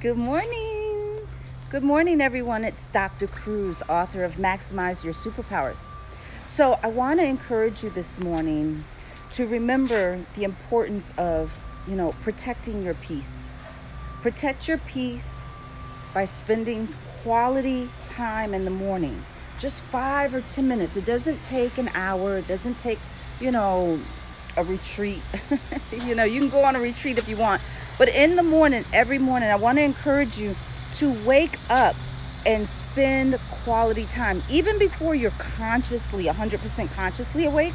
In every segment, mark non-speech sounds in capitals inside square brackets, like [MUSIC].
Good morning. Good morning, everyone. It's Dr. Cruz, author of Maximize Your Superpowers. So, I want to encourage you this morning to remember the importance of, you know, protecting your peace. Protect your peace by spending quality time in the morning. Just five or 10 minutes. It doesn't take an hour, it doesn't take, you know, a retreat. [LAUGHS] you know, you can go on a retreat if you want. But in the morning, every morning, I want to encourage you to wake up and spend quality time, even before you're consciously, 100% consciously awake.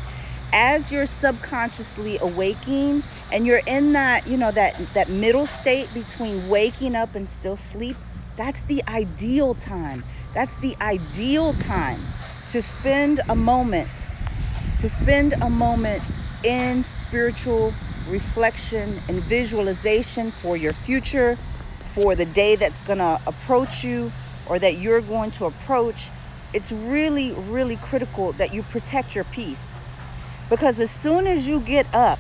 As you're subconsciously awaking and you're in that, you know, that, that middle state between waking up and still sleep, that's the ideal time. That's the ideal time to spend a moment, to spend a moment in spiritual reflection and visualization for your future, for the day that's going to approach you or that you're going to approach. It's really, really critical that you protect your peace. Because as soon as you get up,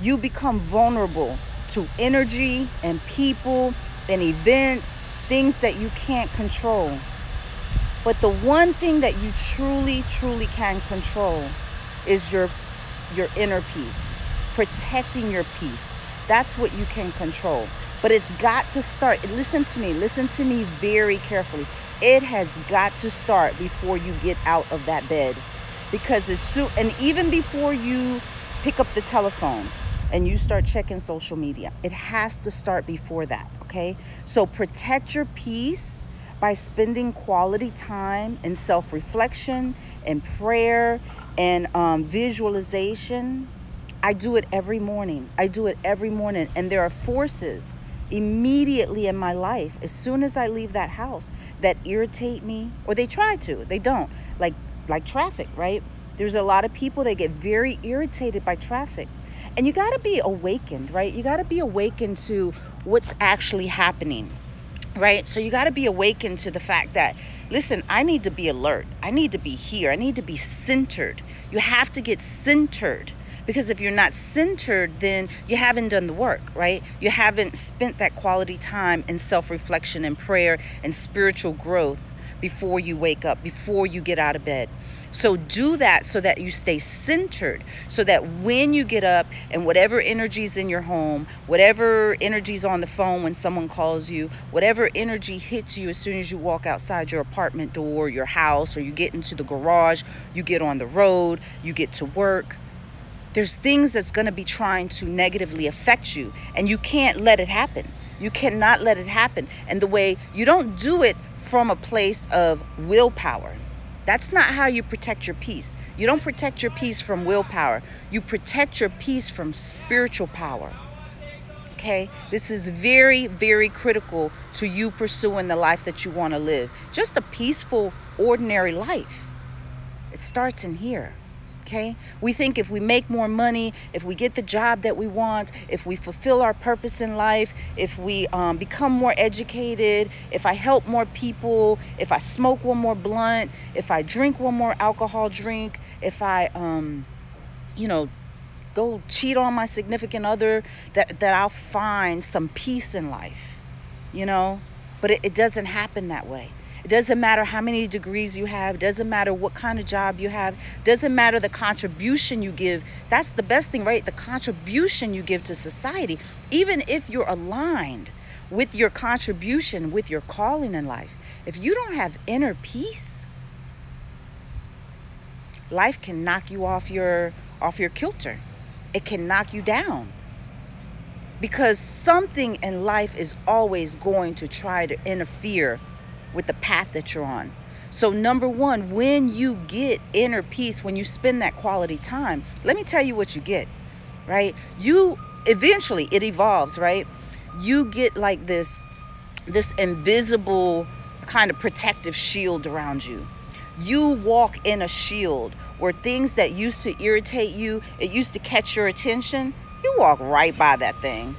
you become vulnerable to energy and people and events, things that you can't control. But the one thing that you truly, truly can control is your your inner peace, protecting your peace. That's what you can control. But it's got to start. Listen to me. Listen to me very carefully. It has got to start before you get out of that bed. Because as soon and even before you pick up the telephone and you start checking social media, it has to start before that, okay? So protect your peace by spending quality time in self-reflection and prayer and um, visualization. I do it every morning. I do it every morning. And there are forces immediately in my life, as soon as I leave that house, that irritate me, or they try to, they don't. Like, like traffic, right? There's a lot of people that get very irritated by traffic. And you got to be awakened, right? You got to be awakened to what's actually happening, right? So you got to be awakened to the fact that Listen, I need to be alert. I need to be here. I need to be centered. You have to get centered because if you're not centered, then you haven't done the work, right? You haven't spent that quality time in self reflection and prayer and spiritual growth before you wake up, before you get out of bed. So do that so that you stay centered, so that when you get up and whatever energy's in your home, whatever energy's on the phone when someone calls you, whatever energy hits you as soon as you walk outside your apartment door, your house, or you get into the garage, you get on the road, you get to work, there's things that's going to be trying to negatively affect you, and you can't let it happen. You cannot let it happen. And the way you don't do it from a place of willpower. That's not how you protect your peace. You don't protect your peace from willpower. You protect your peace from spiritual power. Okay? This is very, very critical to you pursuing the life that you want to live. Just a peaceful, ordinary life. It starts in here okay? We think if we make more money, if we get the job that we want, if we fulfill our purpose in life, if we um, become more educated, if I help more people, if I smoke one more blunt, if I drink one more alcohol drink, if I, um, you know, go cheat on my significant other, that, that I'll find some peace in life, you know? But it, it doesn't happen that way. It doesn't matter how many degrees you have, doesn't matter what kind of job you have, doesn't matter the contribution you give. That's the best thing, right? The contribution you give to society. Even if you're aligned with your contribution, with your calling in life, if you don't have inner peace, life can knock you off your off your kilter. It can knock you down. Because something in life is always going to try to interfere with the path that you're on. So, number one, when you get inner peace, when you spend that quality time, let me tell you what you get, right? You eventually it evolves, right? You get like this this invisible kind of protective shield around you. You walk in a shield where things that used to irritate you, it used to catch your attention, you walk right by that thing.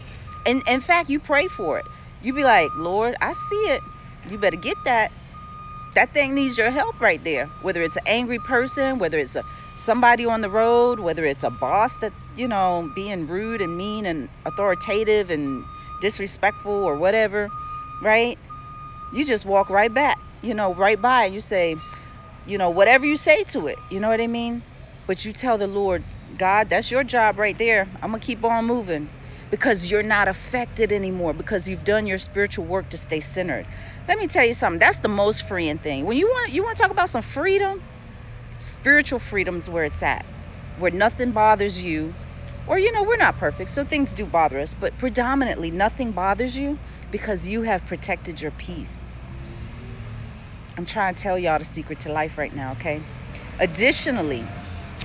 And in fact, you pray for it. You be like, Lord, I see it you better get that. That thing needs your help right there. Whether it's an angry person, whether it's a somebody on the road, whether it's a boss that's, you know, being rude and mean and authoritative and disrespectful or whatever. right? You just walk right back, you know, right by. and You say, you know, whatever you say to it. You know what I mean? But you tell the Lord, God, that's your job right there. I'm going to keep on moving because you're not affected anymore because you've done your spiritual work to stay centered. Let me tell you something. That's the most freeing thing. When you want you want to talk about some freedom, spiritual freedom is where it's at. Where nothing bothers you. Or you know, we're not perfect, so things do bother us, but predominantly nothing bothers you because you have protected your peace. I'm trying to tell y'all the secret to life right now, okay? Additionally,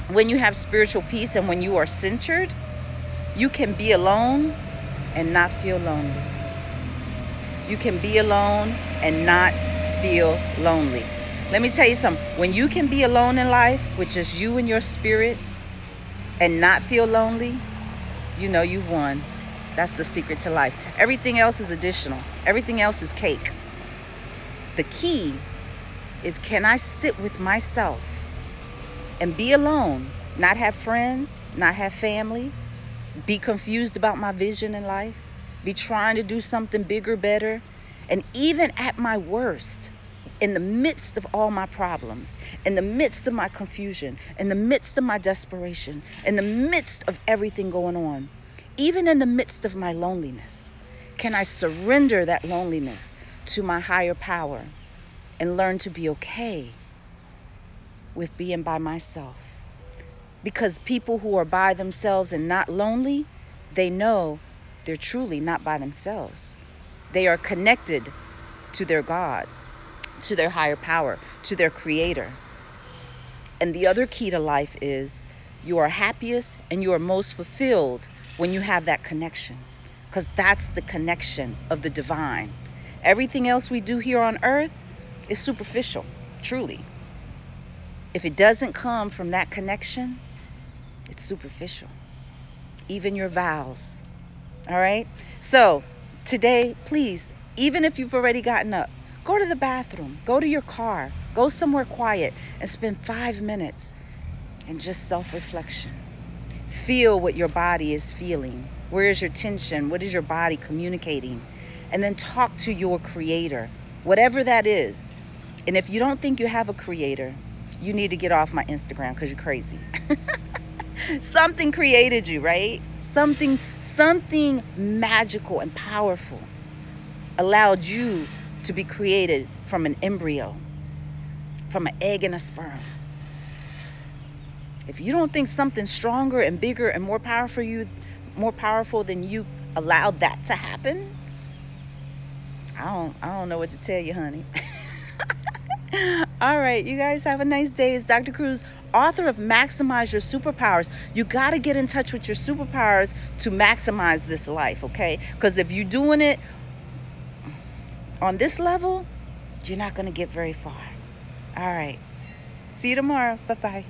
when you have spiritual peace and when you are centered, you can be alone and not feel lonely. You can be alone and not feel lonely. Let me tell you something. When you can be alone in life with just you and your spirit and not feel lonely, you know you've won. That's the secret to life. Everything else is additional. Everything else is cake. The key is can I sit with myself and be alone, not have friends, not have family, be confused about my vision in life, be trying to do something bigger, better, and even at my worst, in the midst of all my problems, in the midst of my confusion, in the midst of my desperation, in the midst of everything going on, even in the midst of my loneliness, can I surrender that loneliness to my higher power and learn to be okay with being by myself? Because people who are by themselves and not lonely, they know they're truly not by themselves. They are connected to their God, to their higher power, to their creator. And the other key to life is you are happiest and you are most fulfilled when you have that connection. Because that's the connection of the divine. Everything else we do here on earth is superficial, truly. If it doesn't come from that connection, it's superficial. Even your vows. All right? So, today, please, even if you've already gotten up, go to the bathroom, go to your car, go somewhere quiet and spend five minutes and just self reflection. Feel what your body is feeling. Where is your tension? What is your body communicating? And then talk to your creator, whatever that is. And if you don't think you have a creator, you need to get off my Instagram because you're crazy. [LAUGHS] [LAUGHS] something created you, right? Something, something magical and powerful allowed you to be created from an embryo, from an egg and a sperm. If you don't think something stronger and bigger and more powerful you, more powerful than you allowed that to happen, I don't, I don't know what to tell you, honey. [LAUGHS] All right, you guys have a nice day. It's Dr. Cruz, author of Maximize Your Superpowers. You got to get in touch with your superpowers to maximize this life, okay? Because if you're doing it on this level, you're not going to get very far. All right. See you tomorrow. Bye bye.